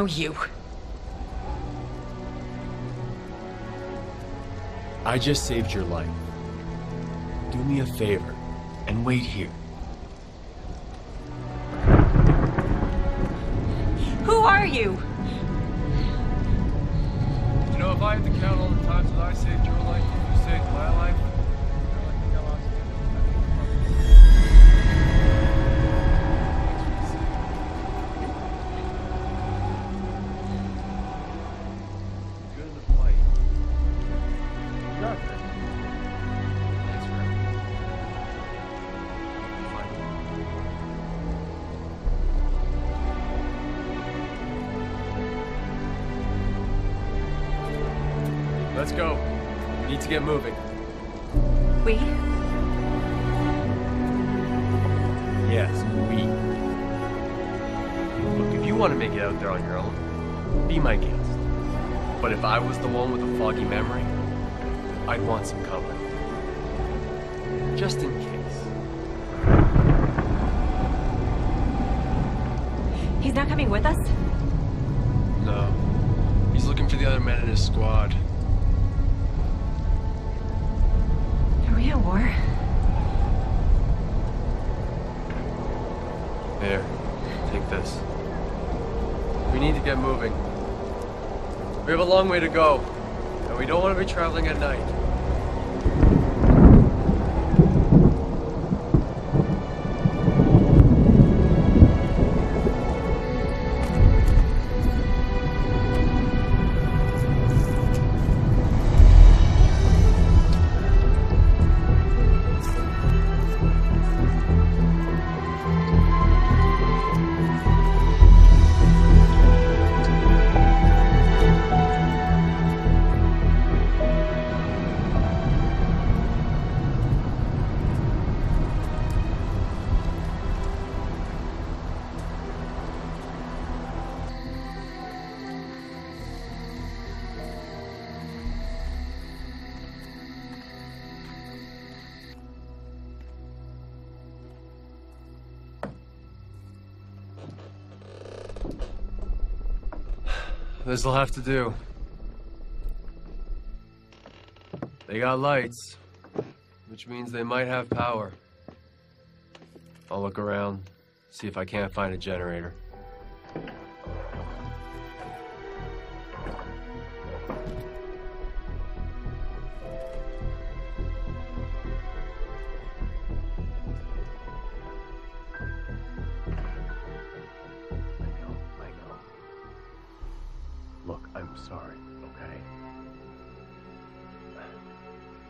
know you. I just saved your life. Do me a favor and wait here. Who are you? You know, if I had to count all the times that I saved your life you saved my life, I was the one with a foggy memory, I'd want some cover. Just in case. We have a long way to go, and we don't want to be traveling at night. This'll have to do. They got lights, which means they might have power. I'll look around, see if I can't find a generator.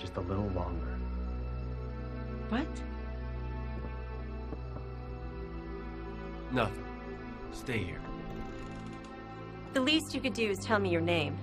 Just a little longer. What? Nothing. Stay here. The least you could do is tell me your name.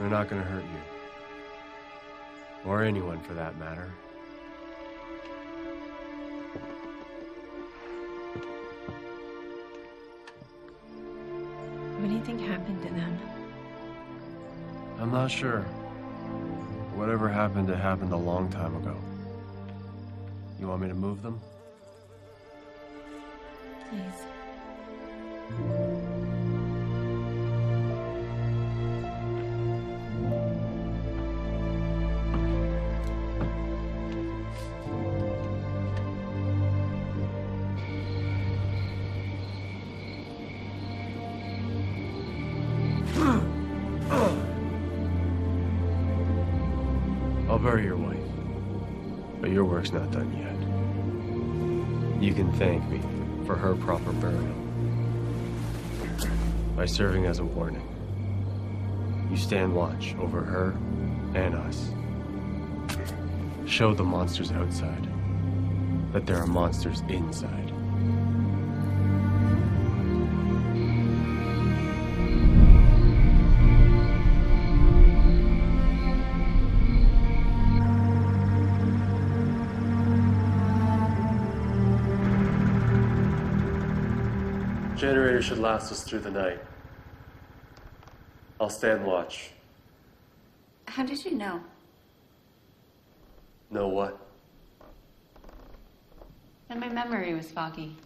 They're not gonna hurt you. Or anyone for that matter. What do you think happened to them? I'm not sure. Whatever happened, it happened a long time ago. You want me to move them? Please. Her proper burial. By serving as a warning. You stand watch over her and us. Show the monsters outside that there are monsters inside. Generator should last us through the night. I'll stand watch. How did you know? Know what? That my memory was foggy.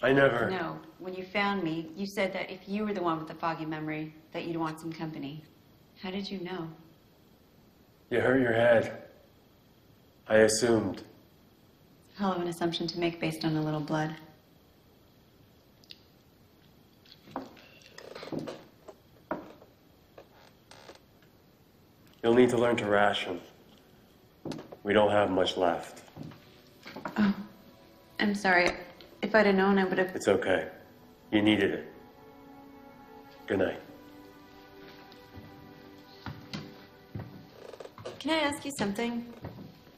I never. No, when you found me, you said that if you were the one with the foggy memory, that you'd want some company. How did you know? You hurt your head. I assumed. Hell of an assumption to make based on a little blood. You'll need to learn to ration. We don't have much left. Oh, I'm sorry. If I'd have known, I would have. It's okay. You needed it. Good night. Can I ask you something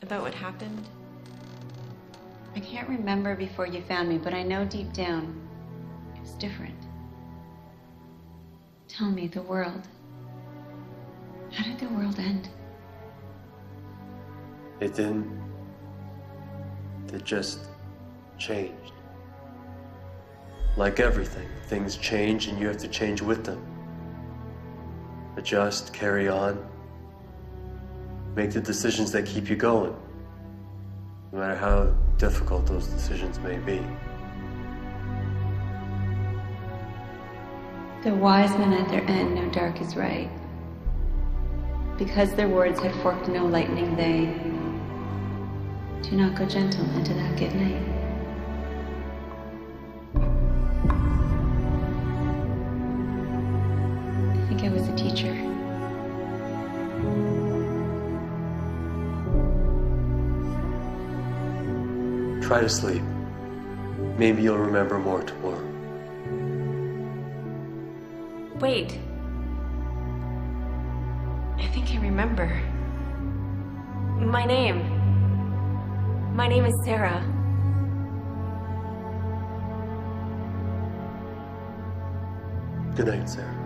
about what happened? I can't remember before you found me, but I know deep down it was different. Tell me, the world. How did the world end? It didn't. It just changed. Like everything, things change and you have to change with them. Adjust, carry on. Make the decisions that keep you going. No matter how difficult those decisions may be. The wise men at their end know dark is right. Because their words had forked no lightning, they do not go gentle into that good night. I think I was a teacher. Try to sleep. Maybe you'll remember more tomorrow. Wait. Remember. My name. My name is Sarah. Good night, Sarah.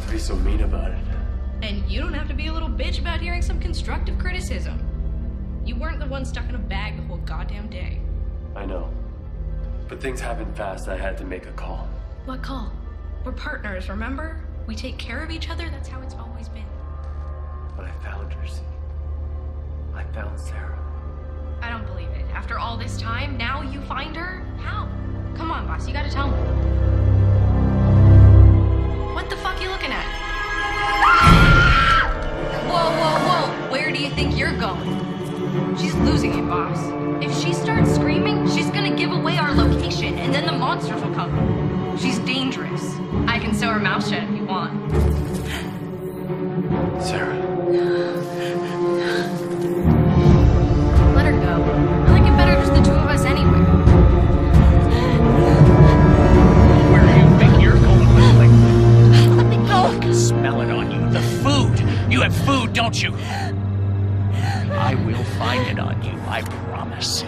Have to be so mean about it. And you don't have to be a little bitch about hearing some constructive criticism. You weren't the one stuck in a bag the whole goddamn day. I know. But things happened fast, I had to make a call. What call? We're partners, remember? We take care of each other, that's how it's always been. But I found her, see? I found Sarah. I don't believe it. After all this time, now you find her? How? Come on, boss, you gotta tell me. What the fuck are you looking at? Whoa, whoa, whoa! Where do you think you're going? She's losing it, boss. If she starts screaming, she's gonna give away our location, and then the monsters will come. She's dangerous. I can sew her mouth shut if you want. Sarah. You have food, don't you? I will find it on you, I promise.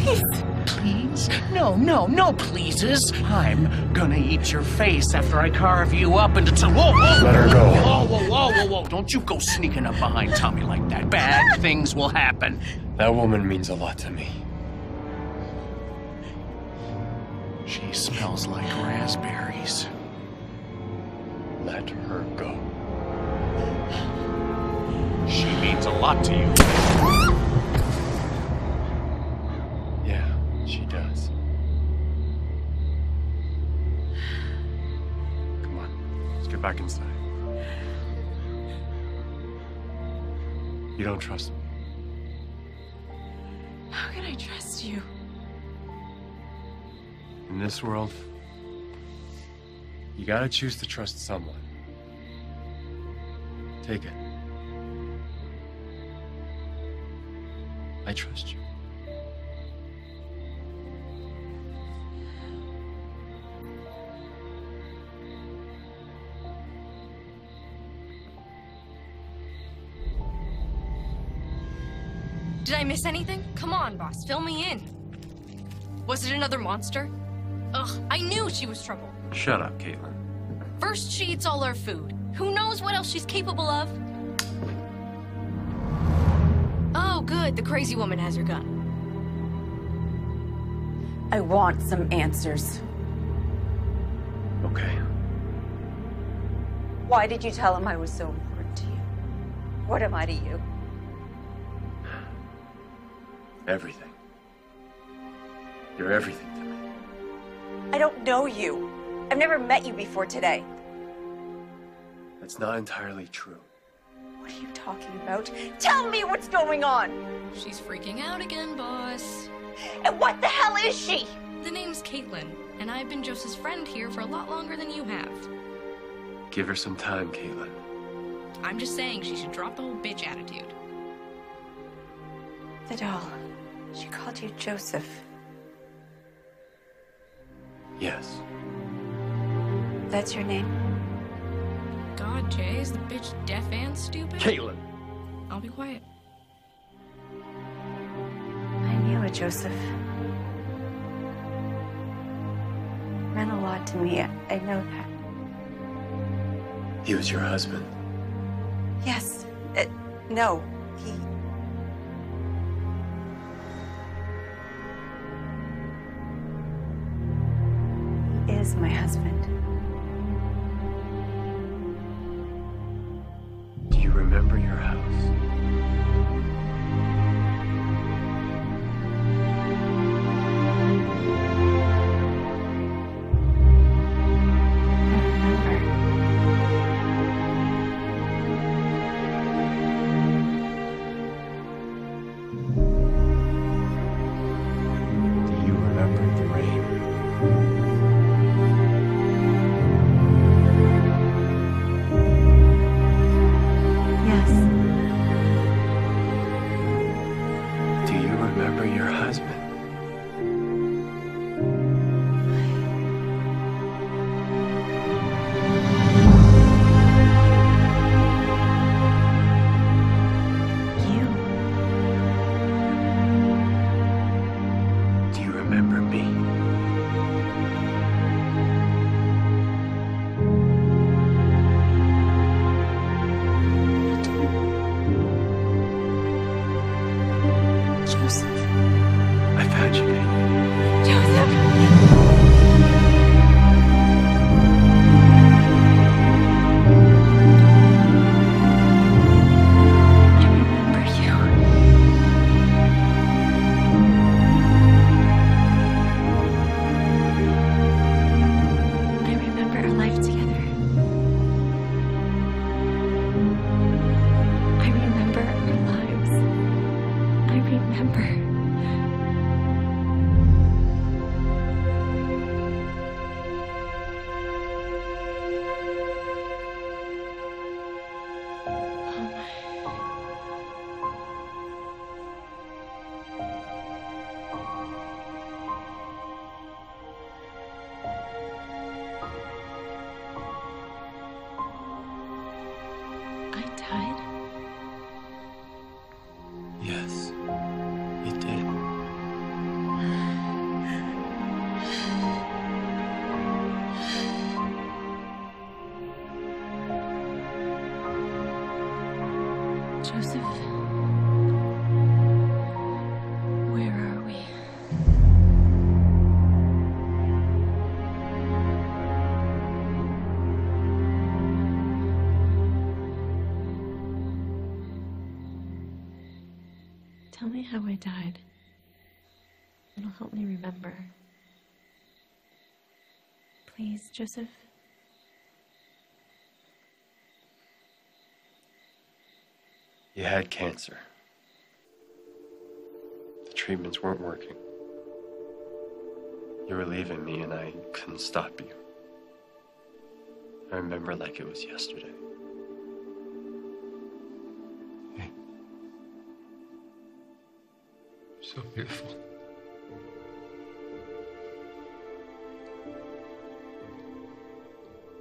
Please. Please? No, no, no pleases. I'm gonna eat your face after I carve you up into two. Whoa, whoa! Let her go. Whoa, whoa, whoa, whoa, whoa. Don't you go sneaking up behind Tommy like that. Bad things will happen. That woman means a lot to me. She smells like raspberries. Let her go. She means a lot to you. Yeah, she does. Come on, let's get back inside. You don't trust me. How can I trust you? In this world, you gotta choose to trust someone. Take it. I trust you. Did I miss anything? Come on, boss, fill me in. Was it another monster? Ugh, I knew she was trouble. Shut up, Caitlin. First, she eats all our food. Who knows what else she's capable of? Oh, good, the crazy woman has her gun. I want some answers. Okay. Why did you tell him I was so important to you? What am I to you? Everything. You're everything to me. I don't know you. I've never met you before today. That's not entirely true. What are you talking about? Tell me what's going on! She's freaking out again, boss. And what the hell is she? The name's Caitlin, and I've been Joseph's friend here for a lot longer than you have. Give her some time, Caitlin. I'm just saying she should drop the whole bitch attitude. Vidal, she called you Joseph. Yes. That's your name? God, Jay, is the bitch deaf and stupid? Caitlin! I'll be quiet. I knew it, Joseph. It Meant a lot to me. I, I know that. He was your husband. Yes. Uh, no. He. He is my husband. How I died. It'll help me remember. Please, Joseph. You had cancer. The treatments weren't working. You were leaving me, and I couldn't stop you. I remember like it was yesterday. So beautiful.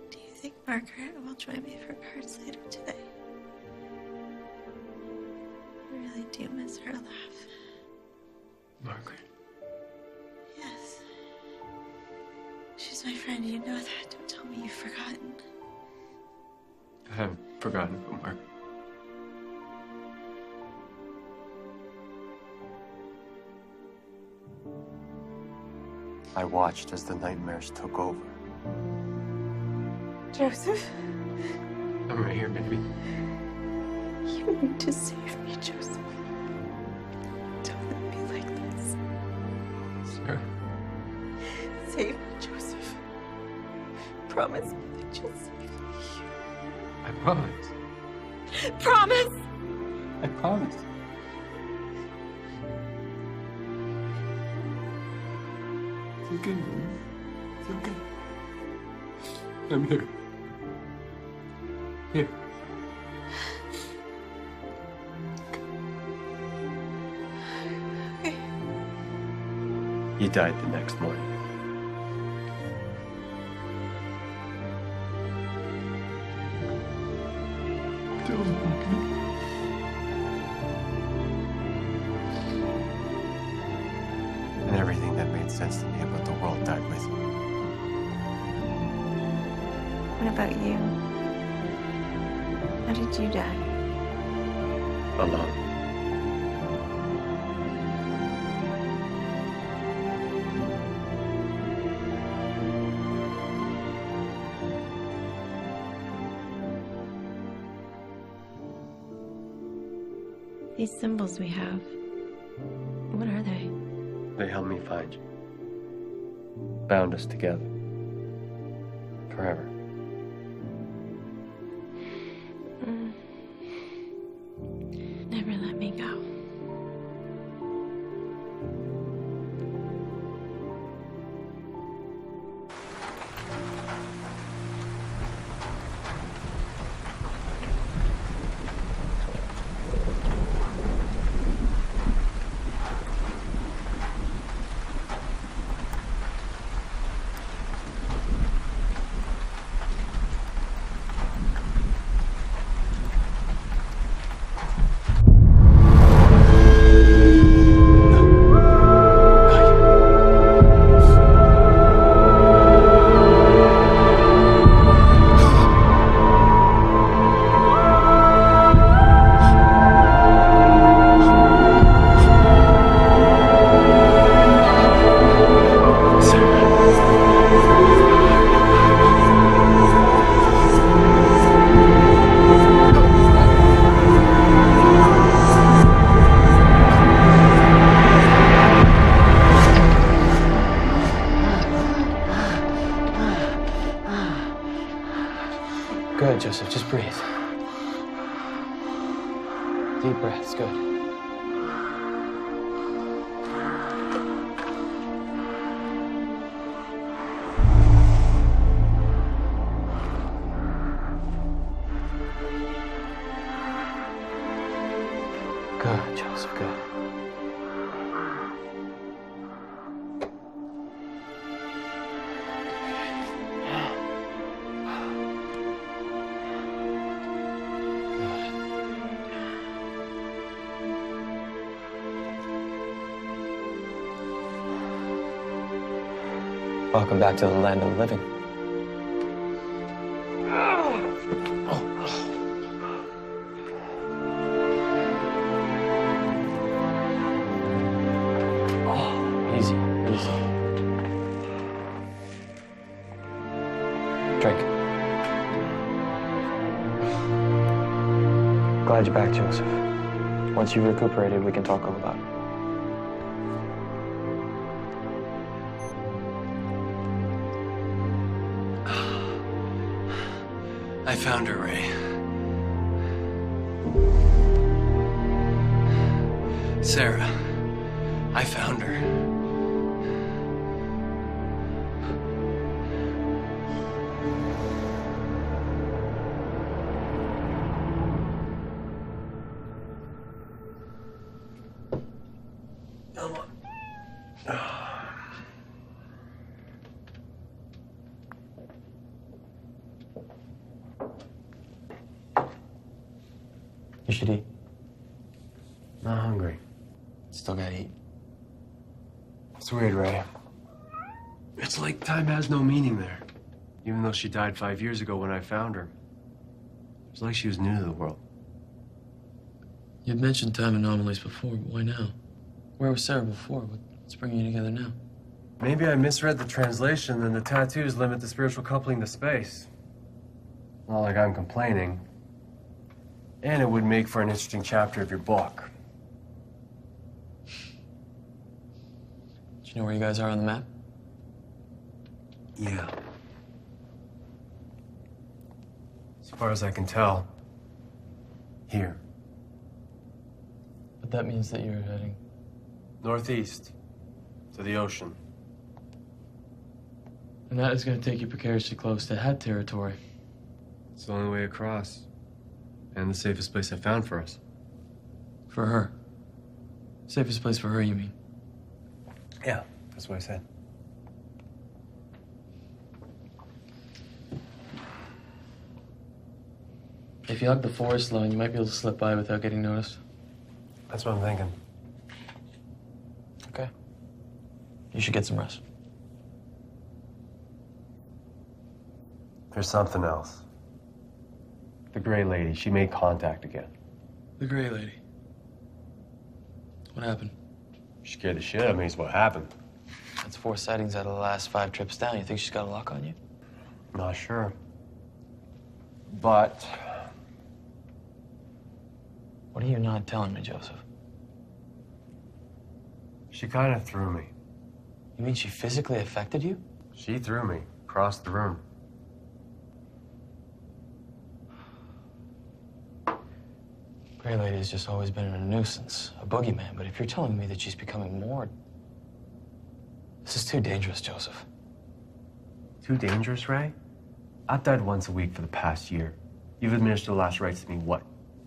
Do you think Margaret will join me for cards later today? I really do miss her laugh. Margaret. Yes. She's my friend, you know that. Don't tell me you've forgotten. I haven't forgotten about Mark. I watched as the nightmares took over. Joseph, I'm right here, baby. you need to save me, Joseph. Don't let me like this. Sarah. Save me, Joseph. Promise me that you'll save me. I promise. Promise! I promise. I'm here. Here. He died the next morning. Symbols we have. What are they? They helped me find you. Bound us together. back to the land of the living. Oh, Glad you're back, Joseph. Once you've recuperated, we can talk found her, Ray. It's weird, Ray. It's like time has no meaning there. Even though she died five years ago when I found her. It's like she was new to the world. You'd mentioned time anomalies before, but why now? Where was Sarah before? What's bringing you together now? Maybe I misread the translation and the tattoos limit the spiritual coupling to space. Not like I'm complaining. And it would make for an interesting chapter of your book. Do you know where you guys are on the map? Yeah. As far as I can tell, here, But that means that you're heading. northeast, to the ocean. And that is going to take you precariously close to Hat territory. It's the only way across. And the safest place I found for us. For her. Safest place for her, you mean? Yeah, that's what I said. If you hug the forest line, you might be able to slip by without getting noticed. That's what I'm thinking. Okay. You should get some rest. There's something else. The gray lady, she made contact again. The gray lady. What happened? She scared the shit out of me, is what happened. That's four sightings out of the last five trips down. You think she's got a lock on you? Not sure. But What are you not telling me, Joseph? she kind of threw me. You mean she physically affected you? She threw me across the room. Gray Lady has just always been a nuisance, a boogeyman. But if you're telling me that she's becoming more. This is too dangerous, Joseph. Too dangerous, Ray? I've died once a week for the past year. You've administered the last rites to me, what,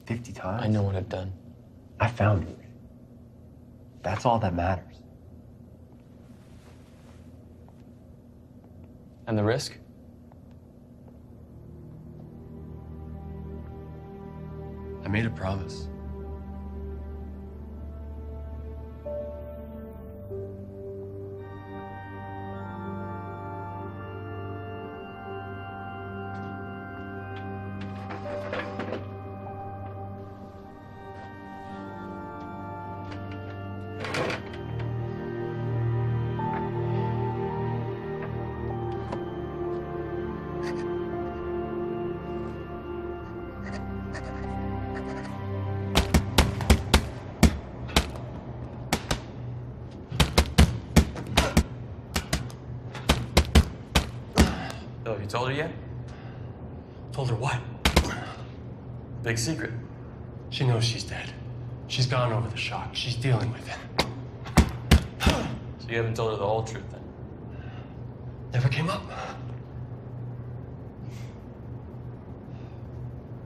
50 times? I know what I've done. I found you. That's all that matters. And the risk? I made a promise.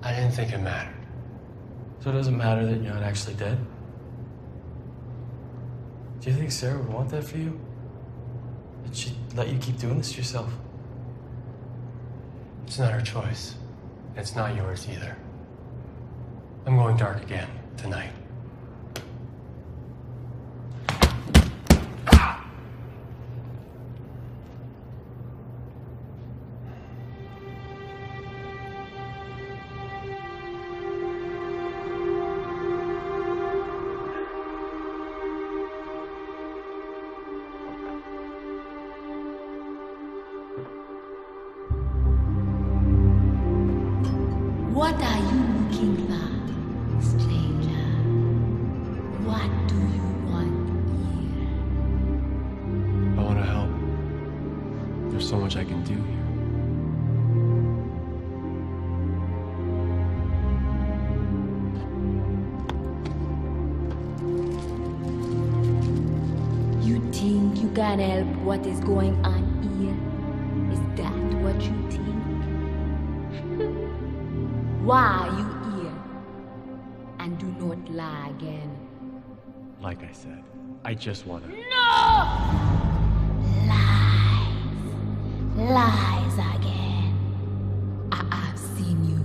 I didn't think it mattered. So it doesn't matter that you're not actually dead? Do you think Sarah would want that for you? That she'd let you keep doing this to yourself? It's not her choice. It's not yours either. I'm going dark again tonight. Just wanna. No! Lies. Lies again. I have seen you.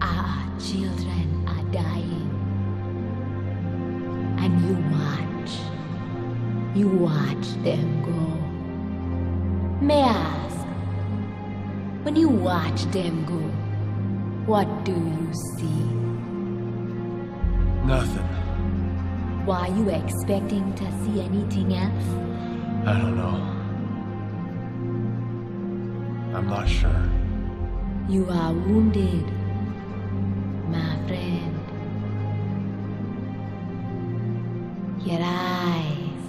Our children are dying. And you watch. You watch them go. May I ask, when you watch them go, what do you see? Nothing. Were you expecting to see anything else? I don't know. I'm not sure. You are wounded, my friend. Your eyes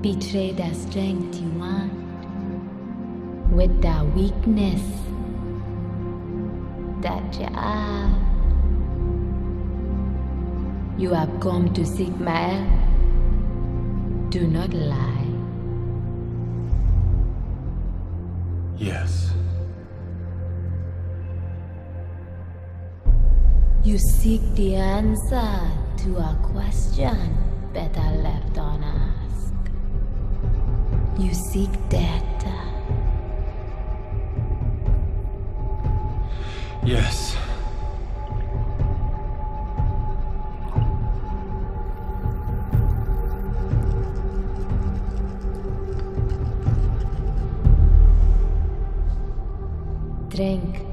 betray the strength you want with the weakness that you have. You have come to seek my help. Do not lie. Yes. You seek the answer to a question better left unasked. You seek death. Yes. Drink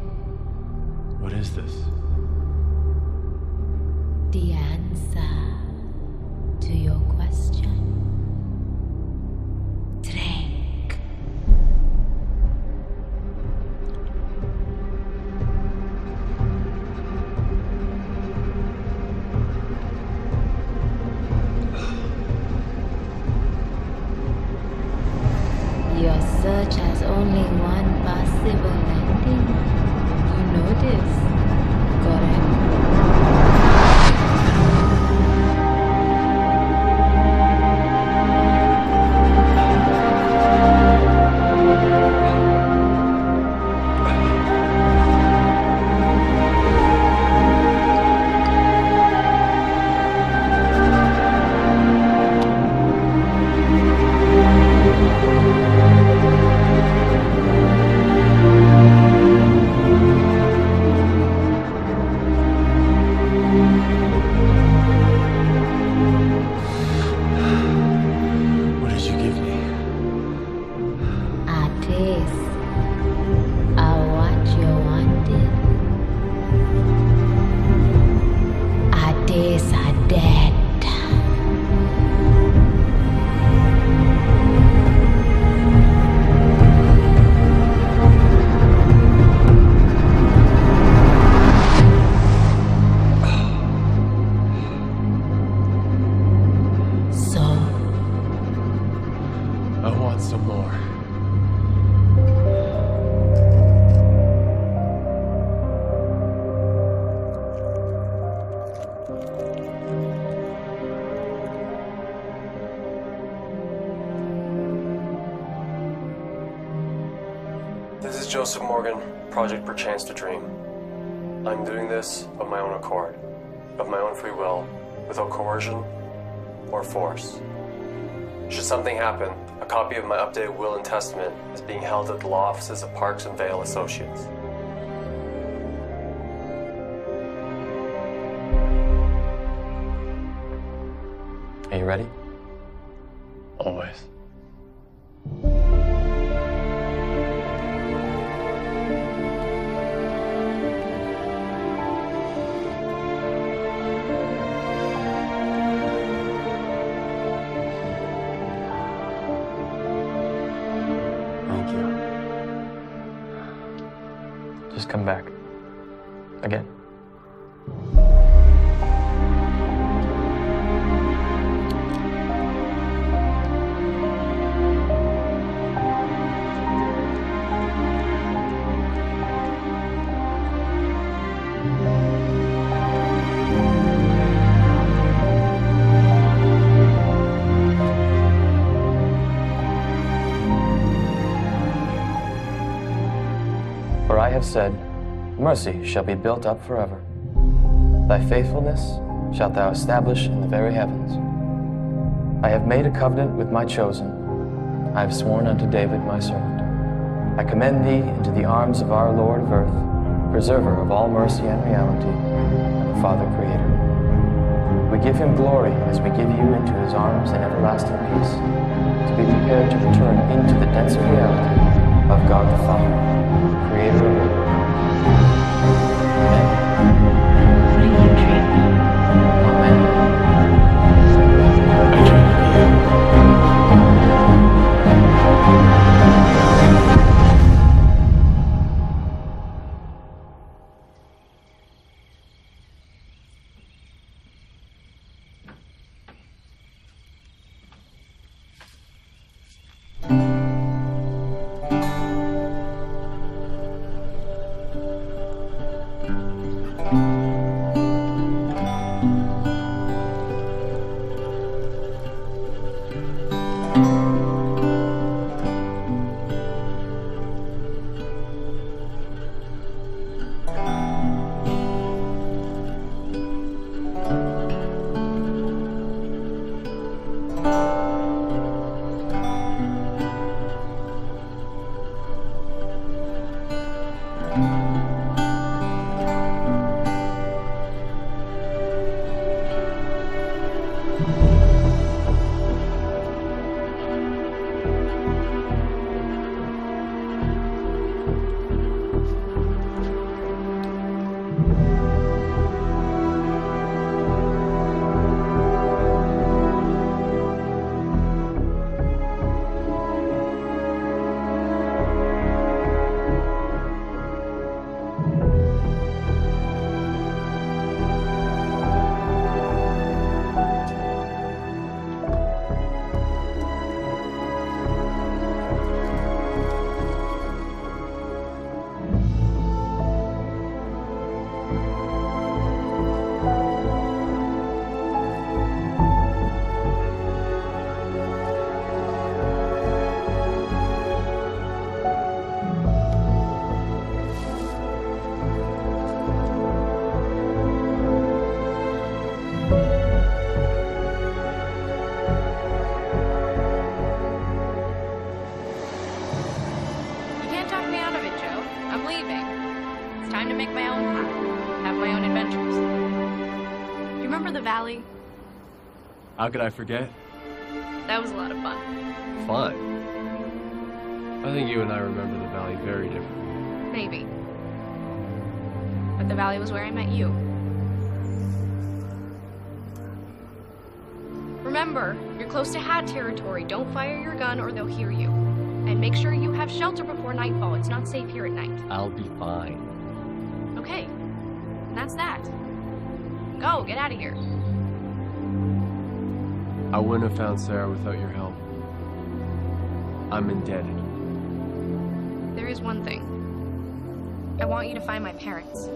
Project Perchance to Dream. I'm doing this of my own accord, of my own free will, without coercion or force. Should something happen, a copy of my updated will and testament is being held at the law offices of Parks and Vale Associates. Said, Mercy shall be built up forever. Thy faithfulness shalt thou establish in the very heavens. I have made a covenant with my chosen. I have sworn unto David my servant. I commend thee into the arms of our Lord of earth, preserver of all mercy and reality, and the Father Creator. We give him glory as we give you into his arms in everlasting peace, to be prepared to return into the denser reality of God the Father, Creator How could I forget? That was a lot of fun. Fun. I think you and I remember the valley very differently. Maybe. But the valley was where I met you. Remember, you're close to Hat territory. Don't fire your gun or they'll hear you. And make sure you have shelter before nightfall. It's not safe here at night. I'll be fine. Okay. And that's that. Go, get out of here. I wouldn't have found Sarah without your help. I'm indebted. There is one thing. I want you to find my parents.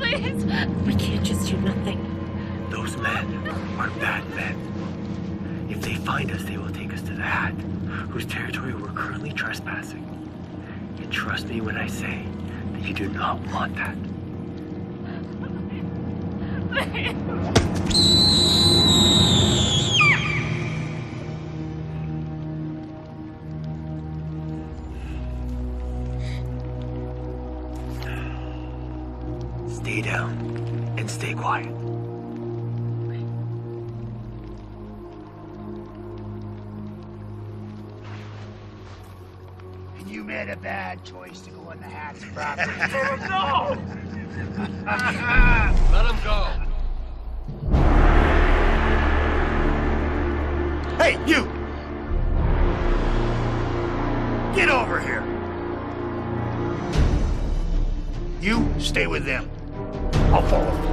Please. We can't just do nothing. Those men are bad men. If they find us, they will take us to the Hat, whose territory we're currently trespassing. And trust me when I say that you do not want that. Stay bad choice to go on the Hat's property. no! Let him go. Hey, you! Get over here! You stay with them. I'll follow.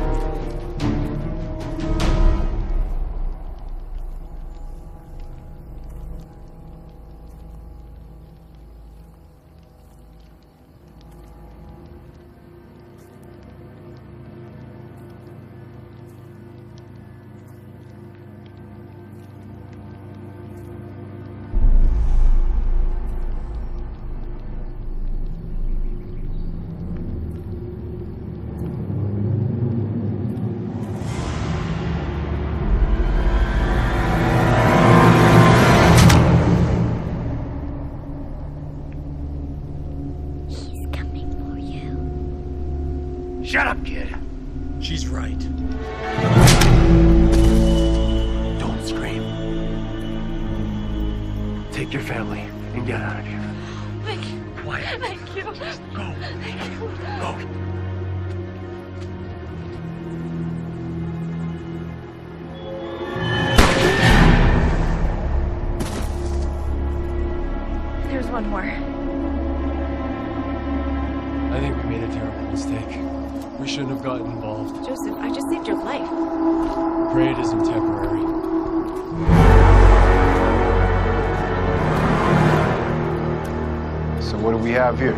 Have here?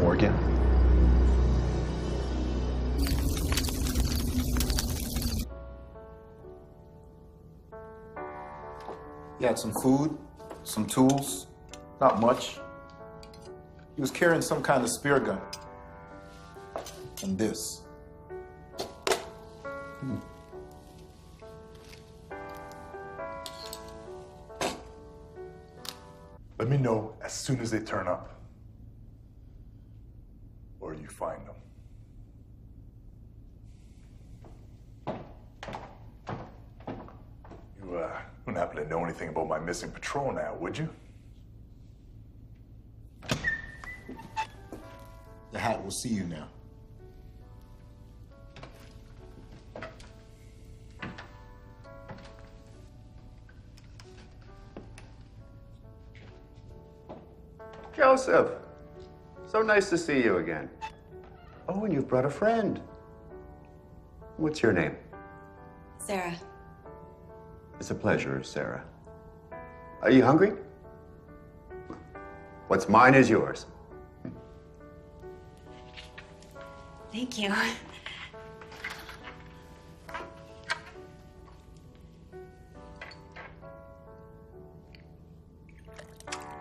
Morgan? He had some food, some tools, not much. He was carrying some kind of spear gun. And this. Hmm. Let me know as soon as they turn up. Or you find them. You, uh, wouldn't happen to know anything about my missing patrol now, would you? The hat will see you now. Joseph, so nice to see you again. Oh, and you've brought a friend. What's your name? Sarah, It's a pleasure, Sarah. Are you hungry? What's mine is yours. thank you.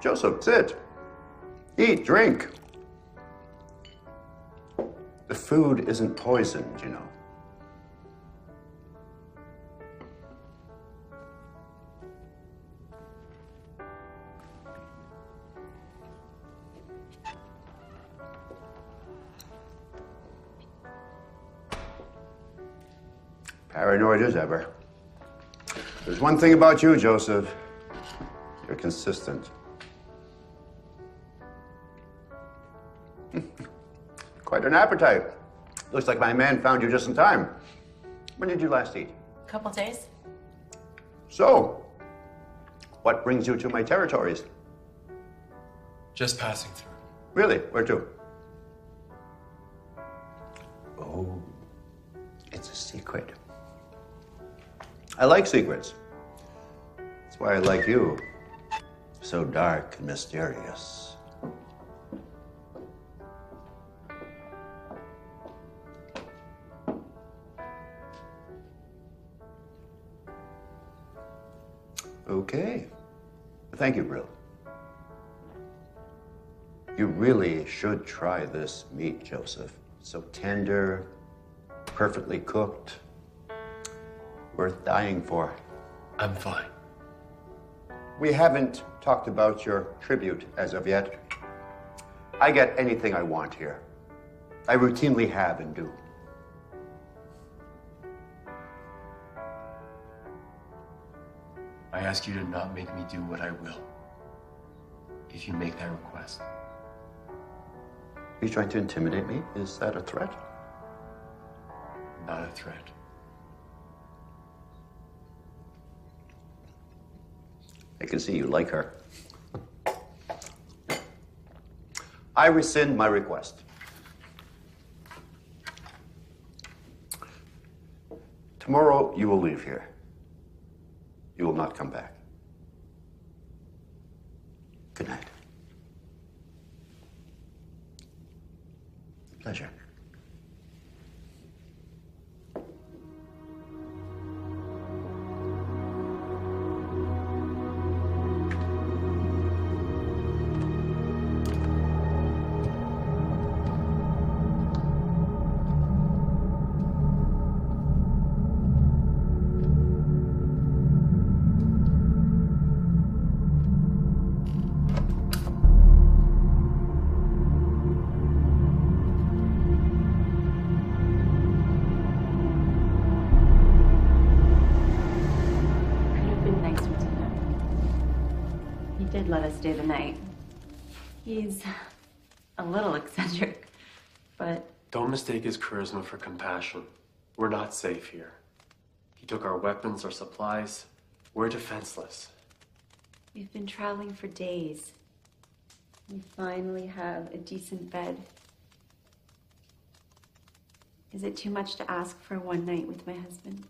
Joseph, sit. Eat, drink. The food isn't poisoned, you know. Paranoid as ever. There's one thing about you, Joseph. You're consistent. Quite an appetite. Looks like my man found you just in time. When did you last eat? A couple days. So, what brings you to my territories? Just passing through. Really? Where to? Oh, it's a secret. I like secrets. That's why I like you. So dark and mysterious. Okay. Thank you, Brill. You really should try this meat, Joseph. So tender, perfectly cooked, worth dying for. I'm fine. We haven't talked about your tribute as of yet. I get anything I want here. I routinely have and do. I ask you to not make me do what I will. If you make that request. Are you trying to intimidate me? Is that a threat? Not a threat. I can see you like her. I rescind my request. Tomorrow you will leave here. Come back. He did let stay the night. He's a little eccentric, but Don't mistake his charisma for compassion. We're not safe here. He took our weapons, our supplies. We're defenseless. we've been traveling for days. We finally have a decent bed. Is it too much to ask for one night with my husband?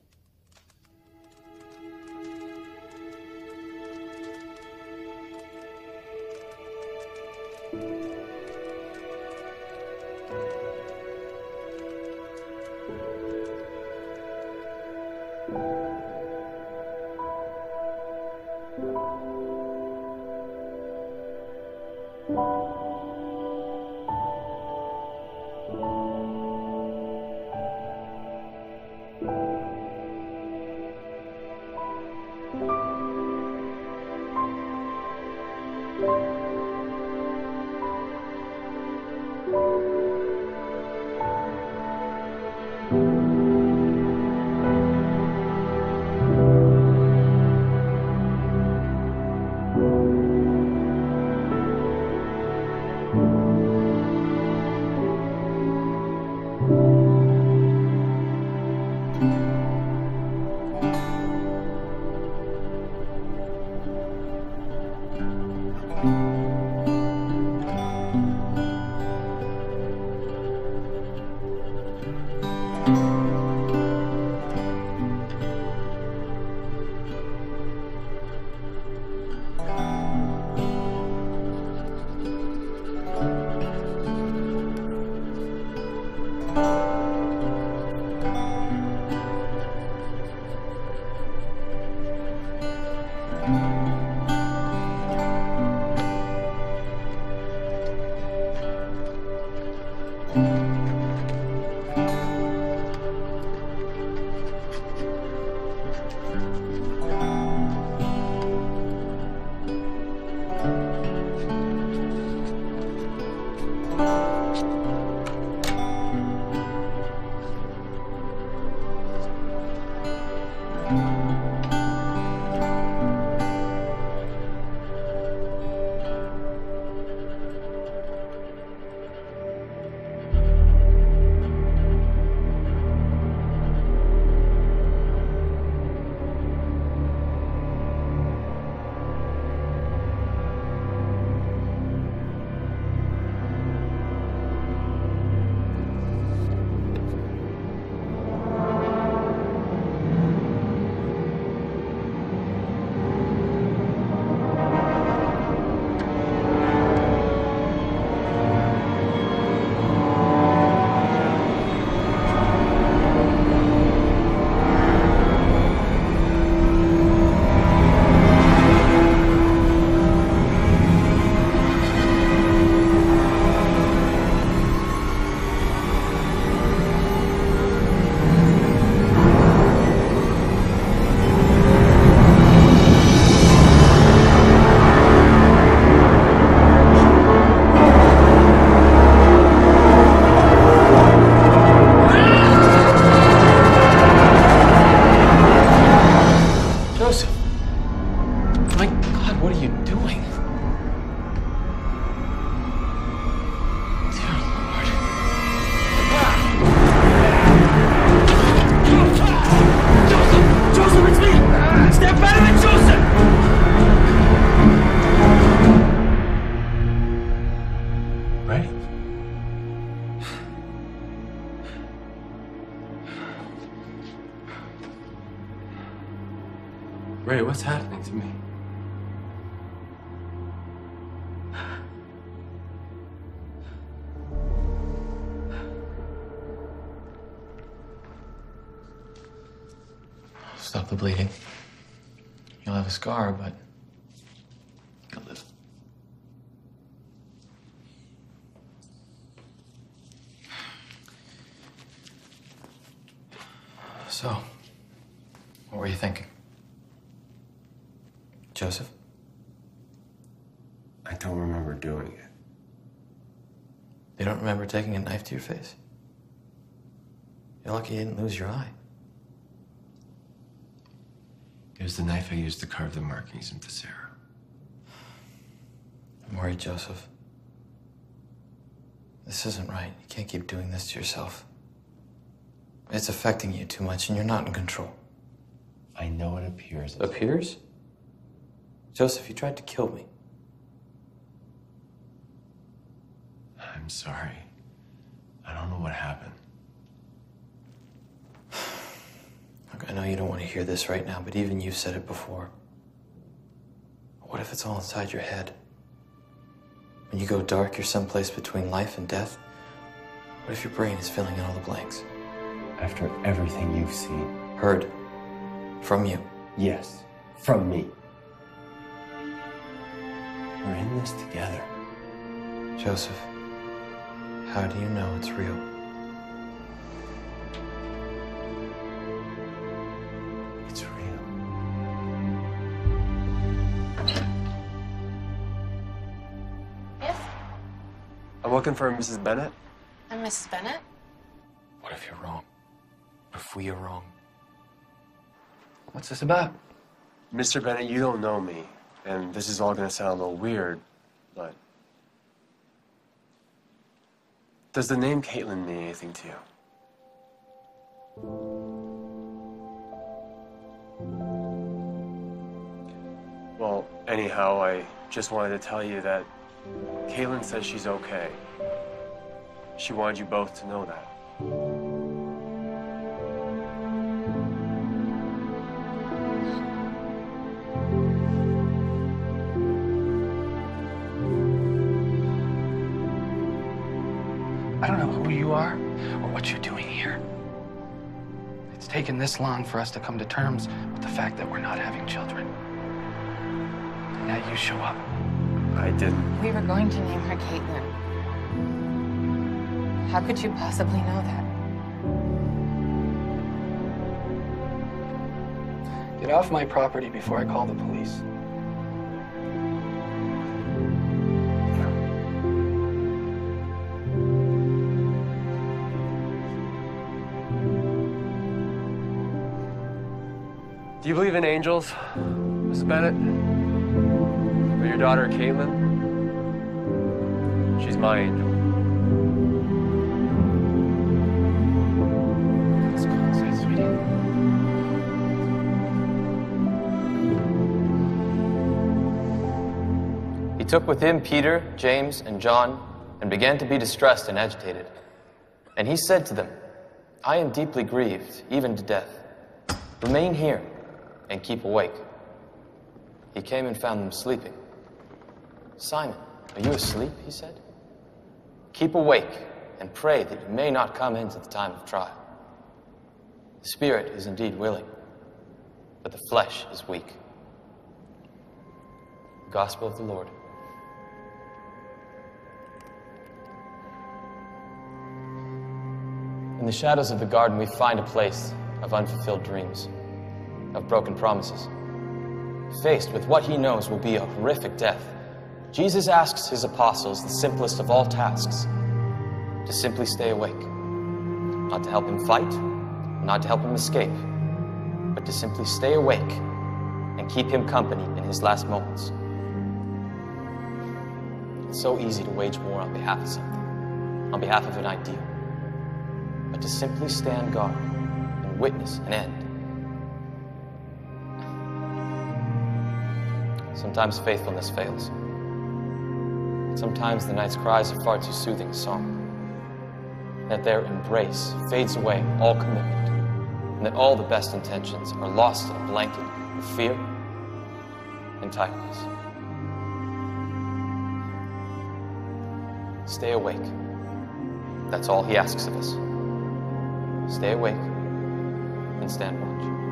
You don't remember taking a knife to your face? You're lucky you didn't lose your eye. It was the knife I used to carve the markings into Sarah. I'm worried, Joseph. This isn't right. You can't keep doing this to yourself. It's affecting you too much, and you're not in control. I know it appears. Appears? Joseph, you tried to kill me. I'm sorry. I don't know what happened. Look, I know you don't want to hear this right now, but even you've said it before. What if it's all inside your head? When you go dark, you're someplace between life and death. What if your brain is filling in all the blanks? After everything you've seen. Heard. From you. Yes, from me. We're in this together. Joseph, how do you know it's real? It's real. Yes? I'm looking for Mrs. Bennett. I'm Mrs. Bennett. What if you're wrong? What if we are wrong? What's this about? Mr. Bennett, you don't know me, and this is all gonna sound a little weird, but. Does the name Caitlin mean anything to you? Well, anyhow, I just wanted to tell you that Caitlin says she's okay. She wanted you both to know that. You are or what you're doing here. It's taken this long for us to come to terms with the fact that we're not having children. And now you show up. I didn't. We were going to name her Caitlin. How could you possibly know that? Get off my property before I call the police. Do you believe in angels, Miss Bennett? Or your daughter, Caitlin? She's my angel. Let's go inside, sweetie. He took with him Peter, James, and John, and began to be distressed and agitated. And he said to them, I am deeply grieved, even to death. Remain here and keep awake. He came and found them sleeping. Simon, are you asleep? He said. Keep awake and pray that you may not come into the time of trial. The spirit is indeed willing, but the flesh is weak. The Gospel of the Lord. In the shadows of the garden, we find a place of unfulfilled dreams, of broken promises. Faced with what he knows will be a horrific death, Jesus asks his apostles the simplest of all tasks to simply stay awake. Not to help him fight, not to help him escape, but to simply stay awake and keep him company in his last moments. It's so easy to wage war on behalf of something, on behalf of an ideal. But to simply stand guard and witness an end. Sometimes faithfulness fails. Sometimes the night's cries are far too soothing a song. That their embrace fades away all commitment, and that all the best intentions are lost in a blanket of fear and tightness. Stay awake. That's all he asks of us. Stay awake and stand watch.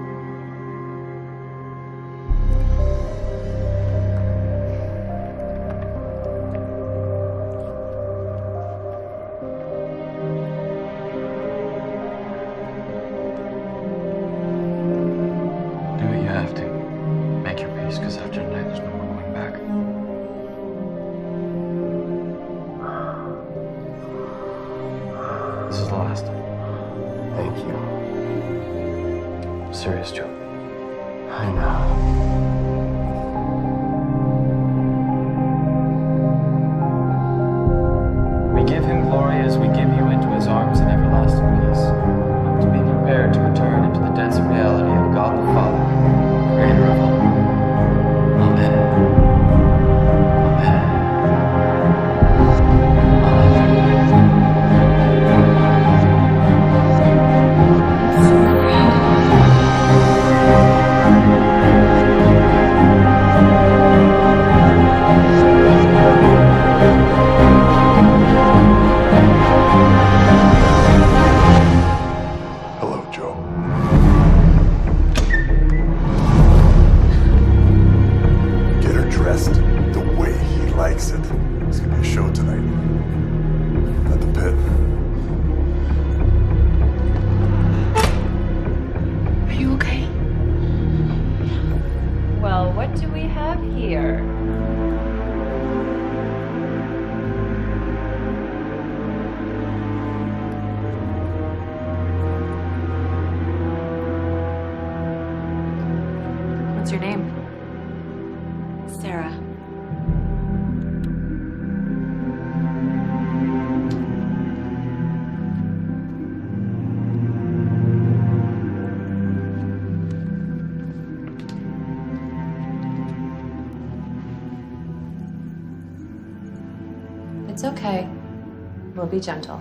be gentle.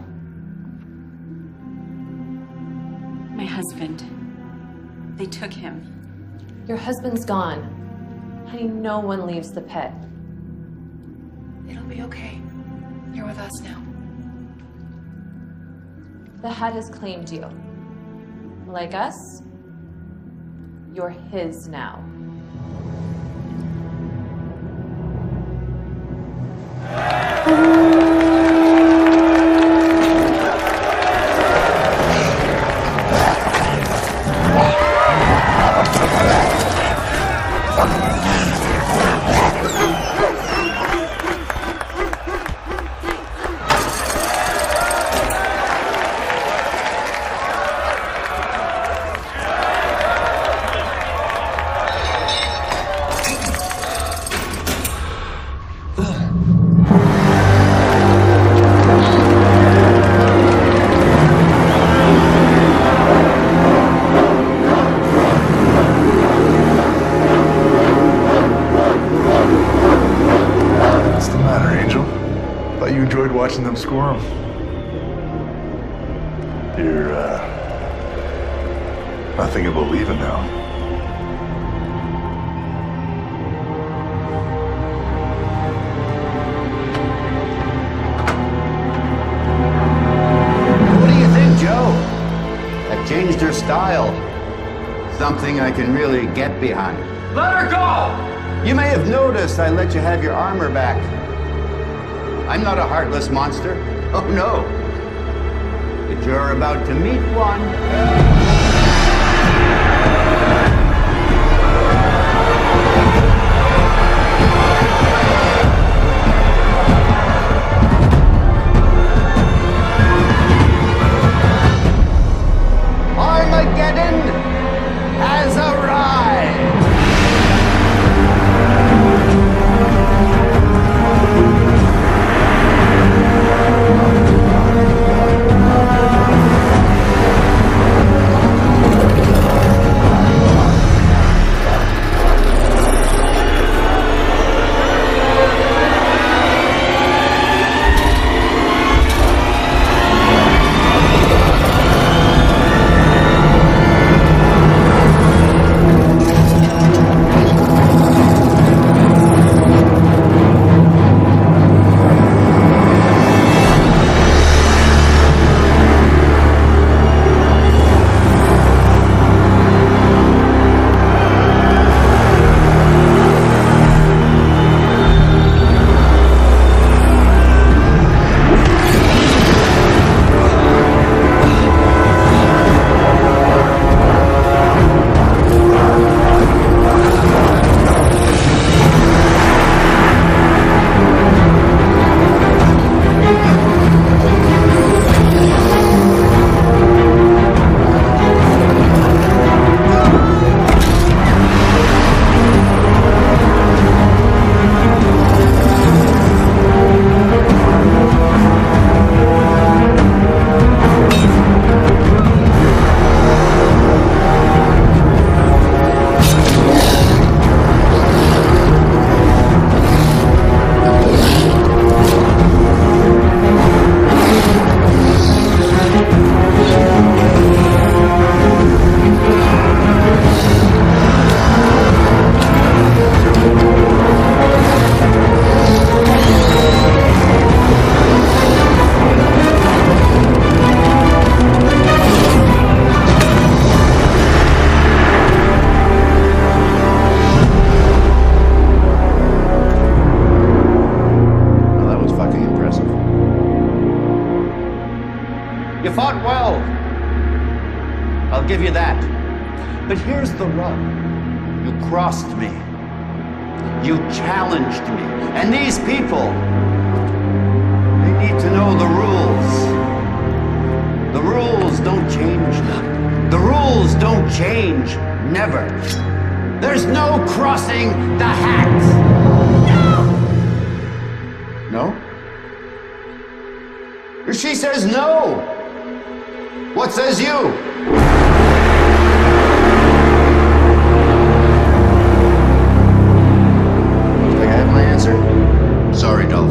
My husband. They took him. Your husband's gone. Honey, no one leaves the pit. It'll be okay. You're with us now. The Hat has claimed you. Like us, you're his now. watching them score them.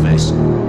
face.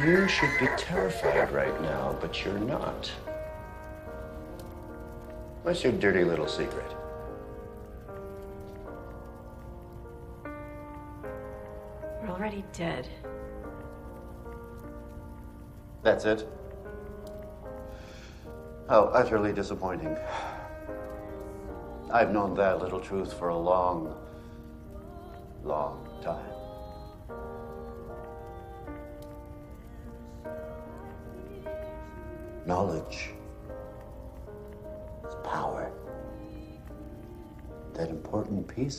You should be terrified right now, but you're not. What's your dirty little secret? We're already dead. That's it? How utterly disappointing. I've known that little truth for a long, long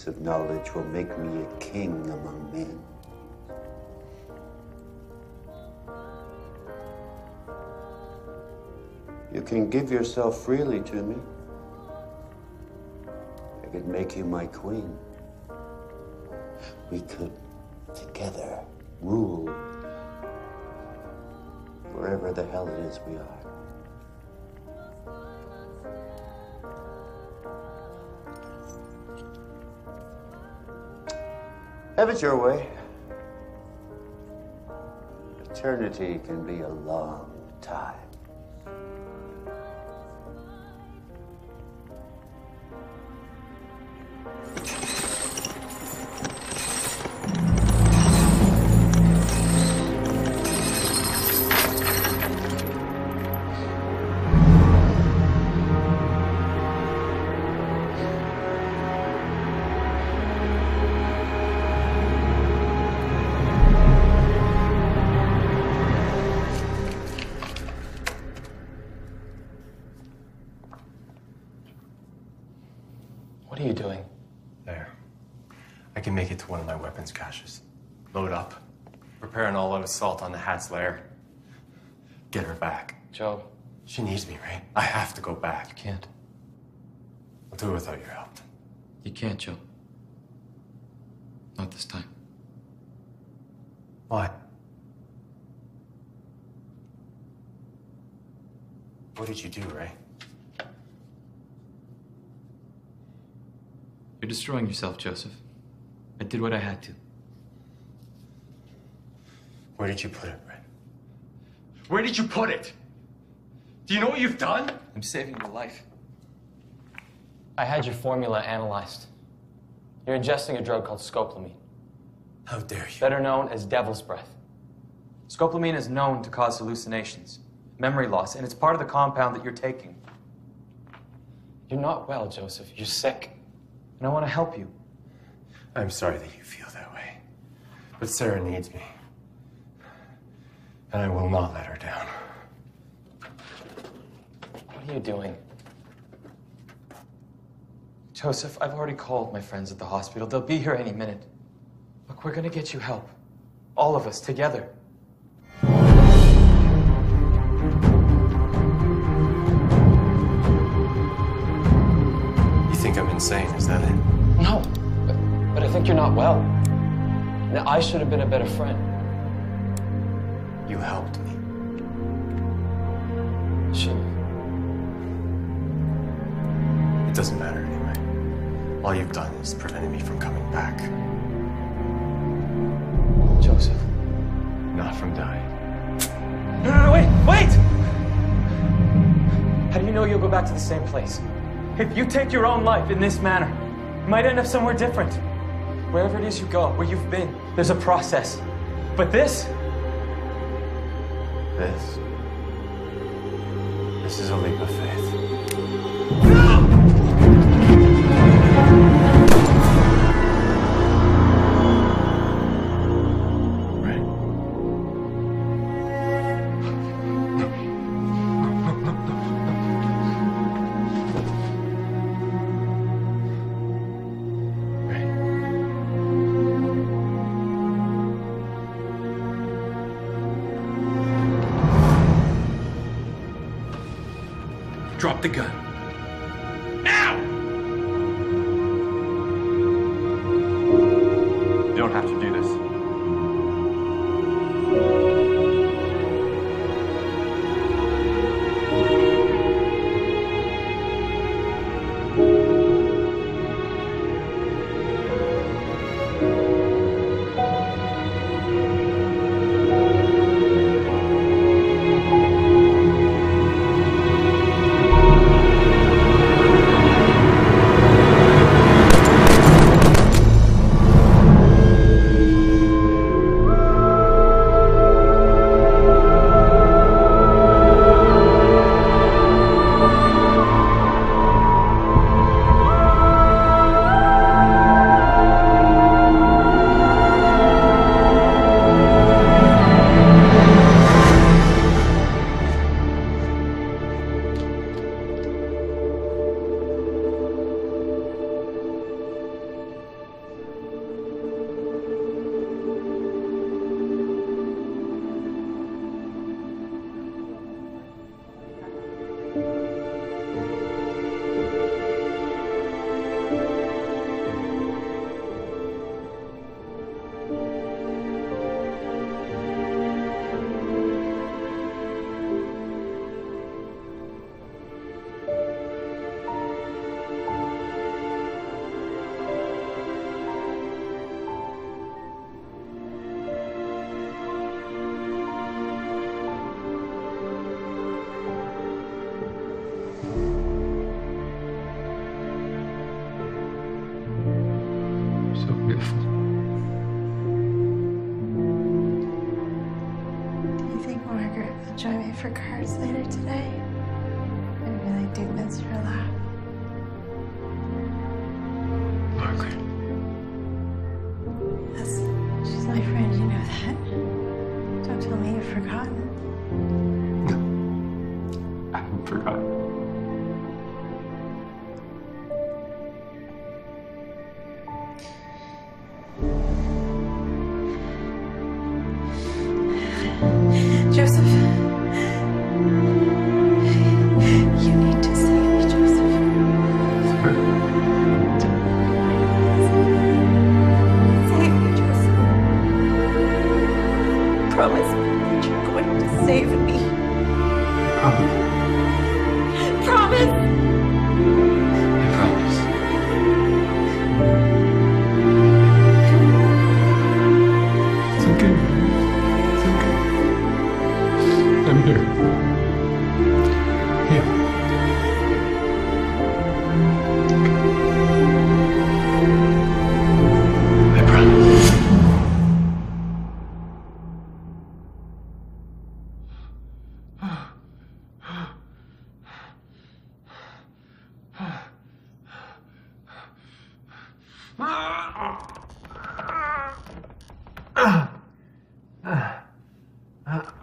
of knowledge will make me a king among men. You can give yourself freely to me. I could make you my queen. We could together rule wherever the hell it is we are. Have it your way. Eternity can be a long assault on the Hat's lair. Get her back. Joe. She needs me, right? I have to go back. You can't. I'll do it without your help. You can't, Joe. Not this time. Why? What did you do, Ray? You're destroying yourself, Joseph. I did what I had to. Where did you put it, Ray? Where did you put it? Do you know what you've done? I'm saving your life. I had your formula analyzed. You're ingesting a drug called scopolamine, How dare you? better known as devil's breath. Scopolamine is known to cause hallucinations, memory loss, and it's part of the compound that you're taking. You're not well, Joseph. You're sick. And I want to help you. I'm sorry that you feel that way. But Sarah needs me. And I will not let her down. What are you doing? Joseph, I've already called my friends at the hospital. They'll be here any minute. Look, we're gonna get you help. All of us together. You think I'm insane, is that it? No, but, but I think you're not well. Now, I should have been a better friend. You helped me. Should It doesn't matter anyway. All you've done is prevented me from coming back. Joseph. Not from dying. No, no, no, wait, wait! How do you know you'll go back to the same place? If you take your own life in this manner, you might end up somewhere different. Wherever it is you go, where you've been, there's a process. But this, This. This is a leap of faith. What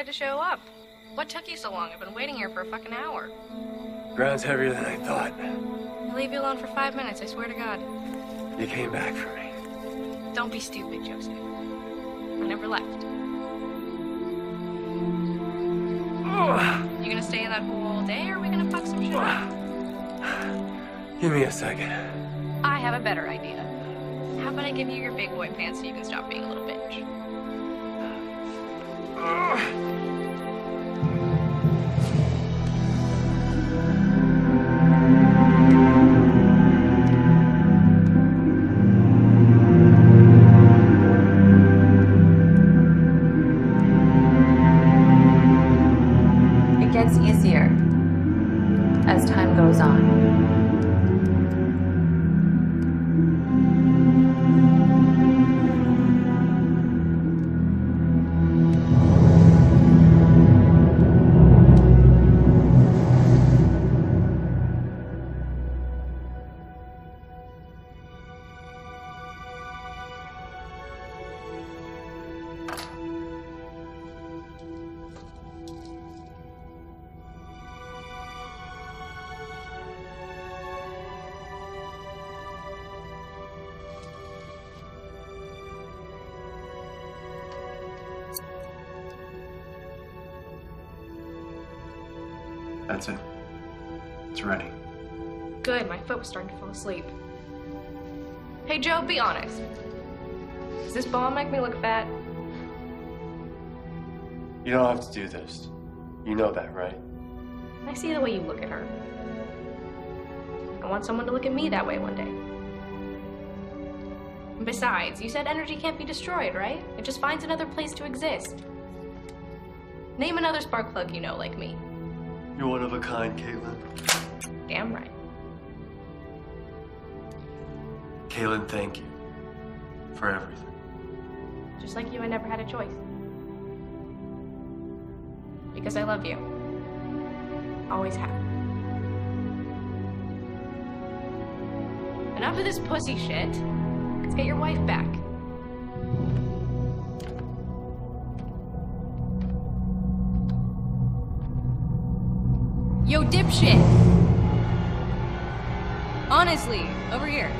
decided to show up. What took you so long? I've been waiting here for a fucking hour. Ground's heavier than I thought. I'll leave you alone for five minutes, I swear to God. You came back for me. Don't be stupid, Joseph. I never left. You gonna stay in that hole all day, or are we gonna fuck some shit up? Give me a second. I have a better idea. How about I give you your big boy pants so you can was starting to fall asleep. Hey, Joe, be honest. Does this bomb make me look fat? You don't have to do this. You know that, right? I see the way you look at her. I want someone to look at me that way one day. And Besides, you said energy can't be destroyed, right? It just finds another place to exist. Name another spark plug you know like me. You're one of a kind, Caitlin. Damn right. Caitlin, thank you for everything. Just like you, I never had a choice. Because I love you. Always have. Enough of this pussy shit. Let's get your wife back. Yo, dipshit! Honestly, over here.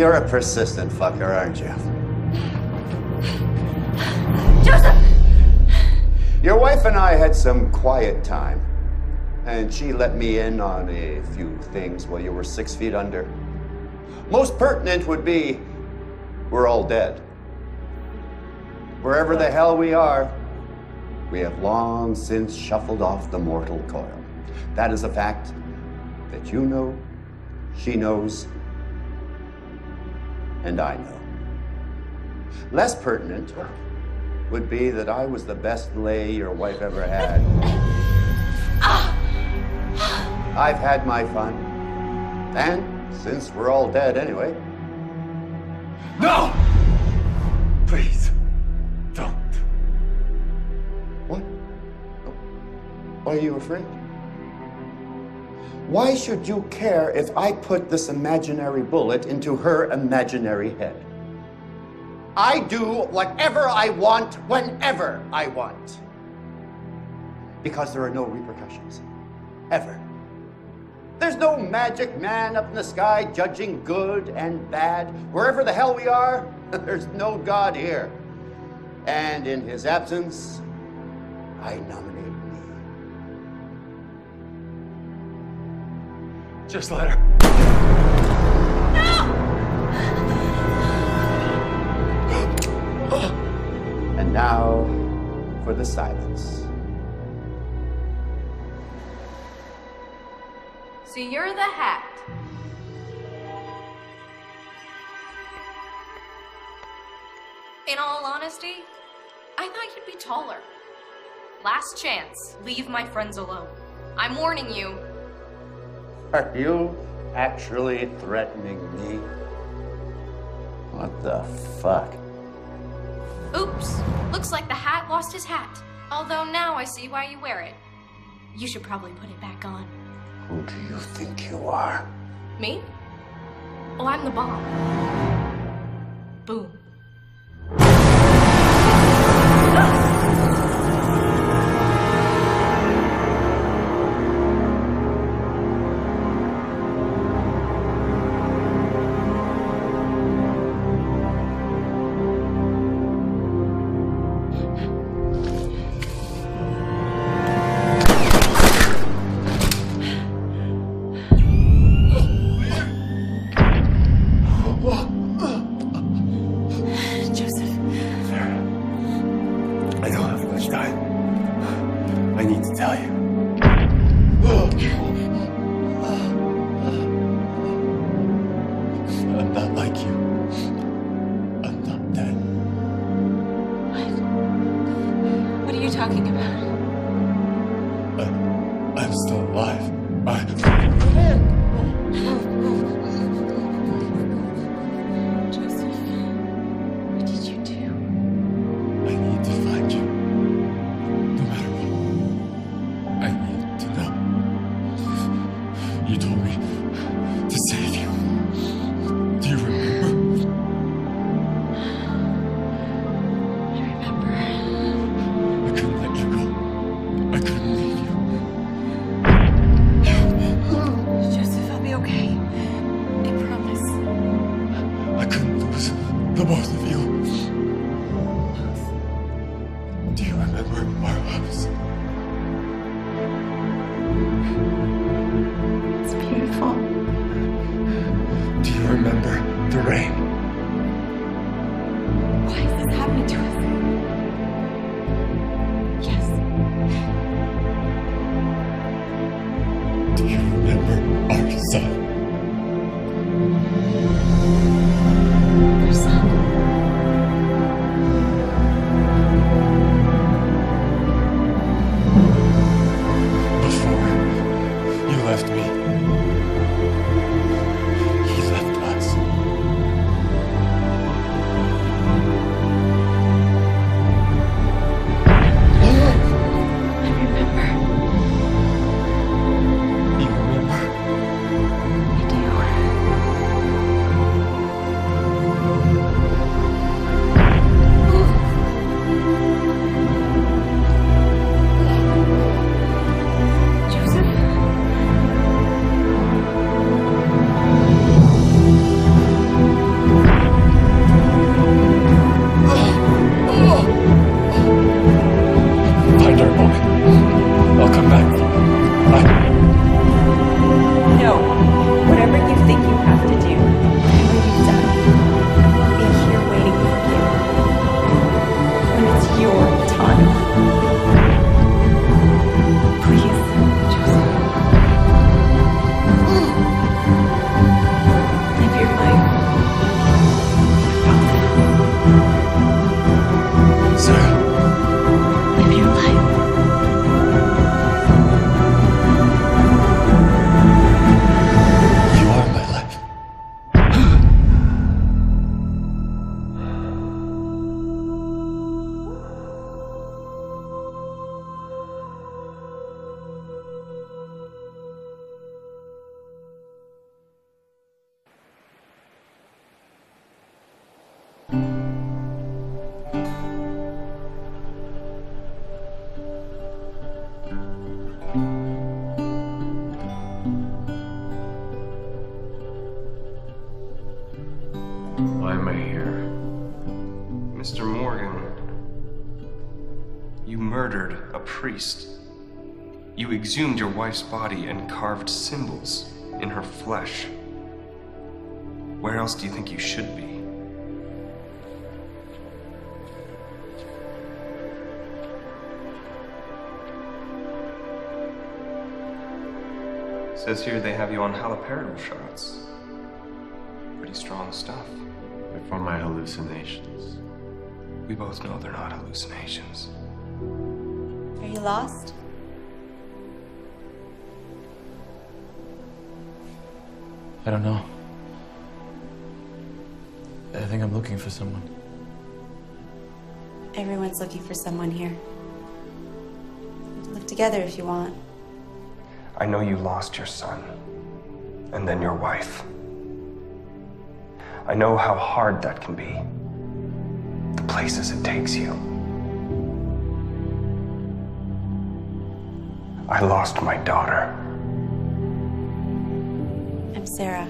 You're a persistent fucker, aren't you? Joseph! Your wife and I had some quiet time, and she let me in on a few things while you were six feet under. Most pertinent would be we're all dead. Wherever the hell we are, we have long since shuffled off the mortal coil. That is a fact that you know, she knows, and I know. Less pertinent would be that I was the best lay your wife ever had. I've had my fun. And since we're all dead anyway. No! Please, don't. What? Why are you afraid? Why should you care if I put this imaginary bullet into her imaginary head? I do whatever I want whenever I want. Because there are no repercussions. Ever. There's no magic man up in the sky judging good and bad. Wherever the hell we are, there's no God here. And in his absence, I nominate Just let her. No! And now for the silence. So you're the hat. In all honesty, I thought you'd be taller. Last chance, leave my friends alone. I'm warning you. Are you actually threatening me? What the fuck? Oops, looks like the hat lost his hat. Although now I see why you wear it. You should probably put it back on. Who do you think you are? Me? Oh, I'm the bomb. Boom. Talking about? Priest. You exhumed your wife's body and carved symbols in her flesh. Where else do you think you should be? Says here they have you on haloperidol shots. Pretty strong stuff. They're for my hallucinations. We both know they're not hallucinations. Are you lost? I don't know. I think I'm looking for someone. Everyone's looking for someone here. Live together if you want. I know you lost your son, and then your wife. I know how hard that can be. The places it takes you. I lost my daughter. I'm Sarah.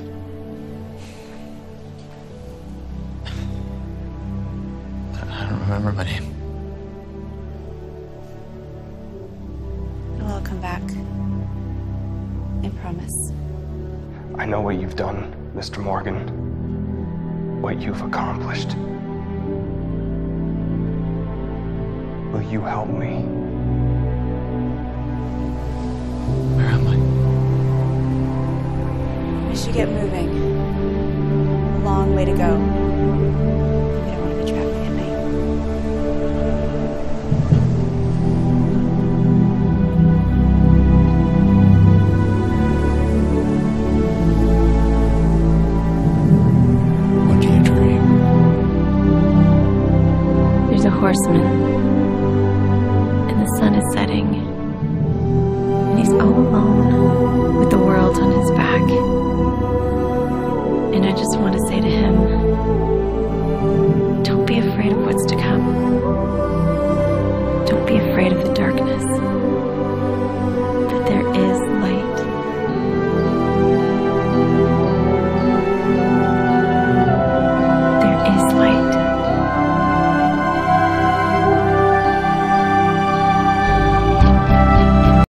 I don't remember my name. It'll all come back. I promise. I know what you've done, Mr. Morgan. What you've accomplished. Will you help me? Where am I? We should get moving. A long way to go. We don't want to be traveling at night. What do you dream? There's a horseman. Just want to say to him,